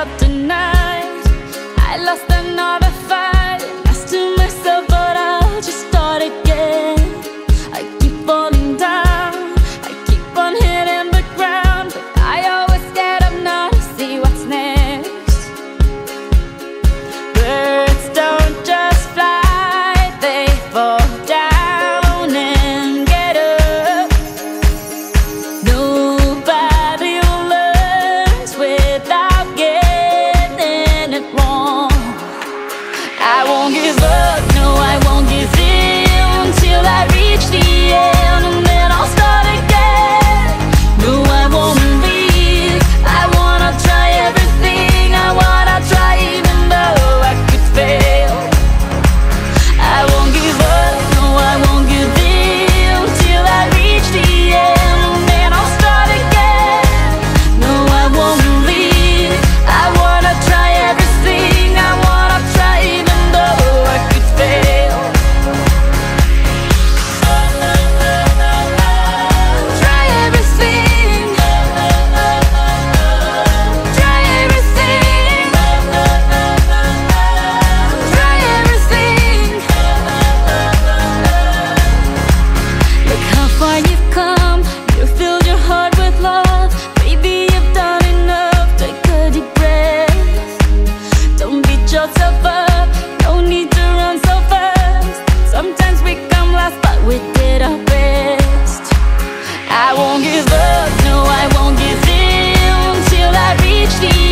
Up tonight. I